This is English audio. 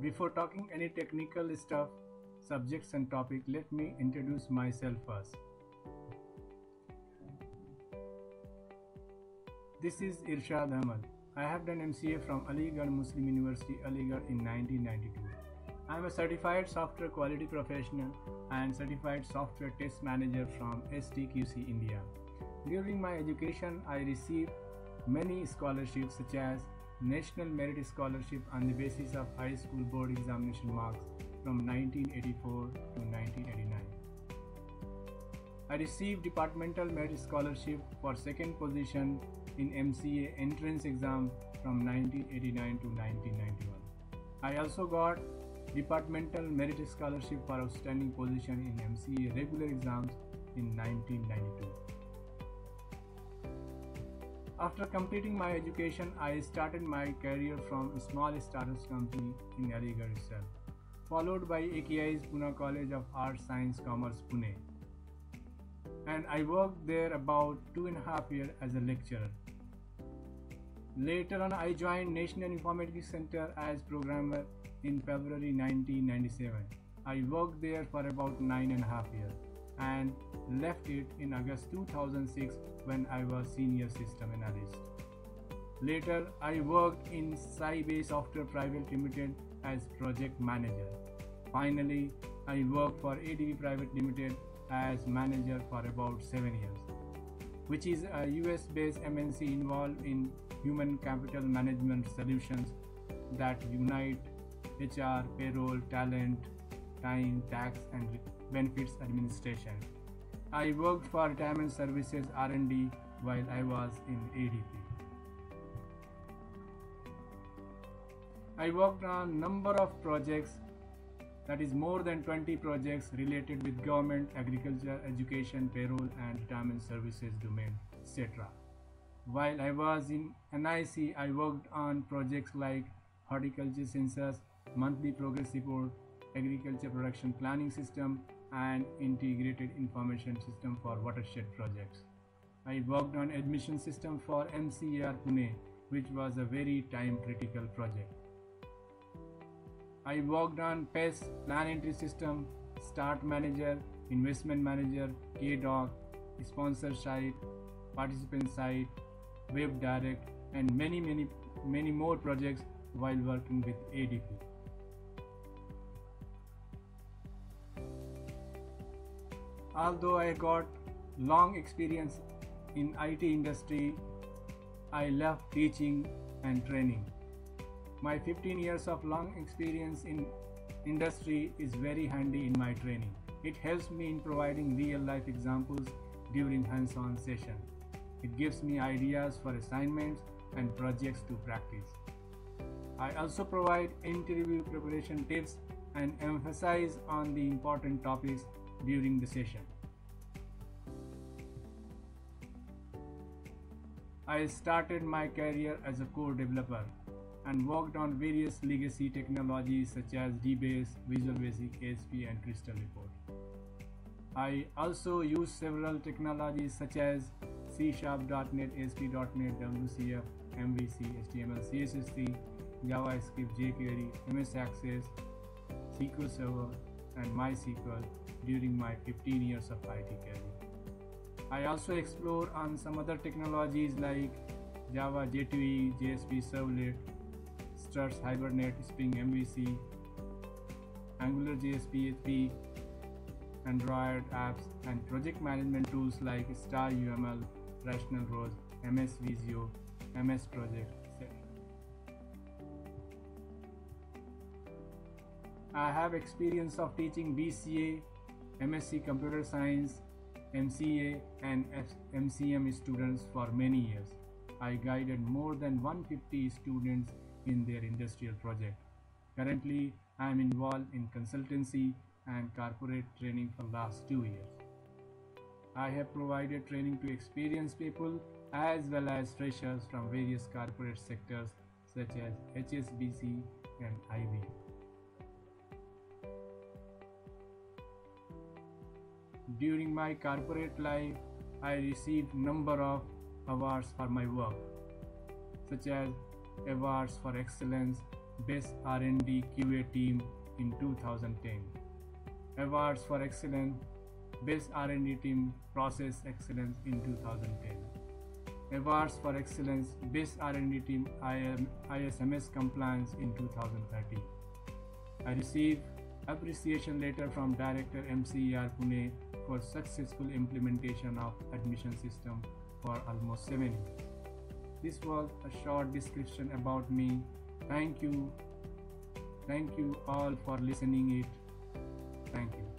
Before talking any technical stuff, subjects and topic, let me introduce myself first. This is Irshad Ahmad. I have done MCA from Aligarh Muslim University, Aligarh in 1992. I am a certified software quality professional and certified software test manager from STQC India. During my education, I received many scholarships such as National Merit Scholarship on the basis of high school board examination marks from 1984 to 1989. I received Departmental Merit Scholarship for second position in MCA entrance exam from 1989 to 1991. I also got Departmental Merit Scholarship for outstanding position in MCA regular exams in 1992. After completing my education, I started my career from a small startup company in Aligarh itself, followed by AKI's Poona College of Arts, Science, Commerce, Pune. And I worked there about two and a half years as a lecturer. Later on, I joined National Informatics Center as programmer in February 1997. I worked there for about nine and a half years and left it in August 2006 when I was senior system analyst. Later, I worked in Sybase Software Private Limited as project manager. Finally, I worked for ADP Private Limited as manager for about 7 years, which is a US based MNC involved in human capital management solutions that unite HR, payroll, talent, time, tax, and benefits administration. I worked for retirement services R&D while I was in ADP. I worked on number of projects that is more than 20 projects related with government, agriculture, education, payroll and retirement services domain, etc. While I was in NIC, I worked on projects like horticulture census, monthly progress report, agriculture production planning system, and integrated information system for watershed projects. I worked on admission system for MCAER Pune, which was a very time critical project. I worked on PES, Plan Entry System, Start Manager, Investment Manager, KDoc, Sponsor Site, Participant Site, Web Direct, and many, many, many more projects while working with ADP. Although I got long experience in IT industry, I love teaching and training. My 15 years of long experience in industry is very handy in my training. It helps me in providing real life examples during hands-on session. It gives me ideas for assignments and projects to practice. I also provide interview preparation tips and emphasize on the important topics during the session. I started my career as a core developer and worked on various legacy technologies such as DBase, Visual Basic, ASP, and Crystal Report. I also used several technologies such as C Sharp.NET, ASP.NET, WCF, MVC, HTML, CSS3, JavaScript, jQuery, MS Access, SQL Server, and MySQL during my 15 years of IT career. I also explore on some other technologies like Java J2EE, JSP Servlet, Struts, Hibernate, Spring MVC, Angular JS PHP, Android apps, and project management tools like Star UML, Rational Rose, MS Visio, MS Project, etc. I have experience of teaching BCA, MSc Computer Science, MCA, and MCM students for many years. I guided more than 150 students in their industrial project. Currently, I am involved in consultancy and corporate training for last two years. I have provided training to experienced people as well as freshers from various corporate sectors such as HSBC and IBM. During my corporate life, I received number of awards for my work, such as awards for excellence, Best R&D QA Team in 2010. Awards for Excellence Best R&D Team Process Excellence in 2010. Awards for Excellence Best R&D Team ISMS Compliance in 2013. I received appreciation letter from Director MCAER Pune for successful implementation of admission system for almost 7 years. This was a short description about me. Thank you. Thank you all for listening it. Thank you.